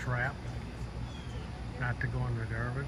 Trapped. Not to go in the garbage?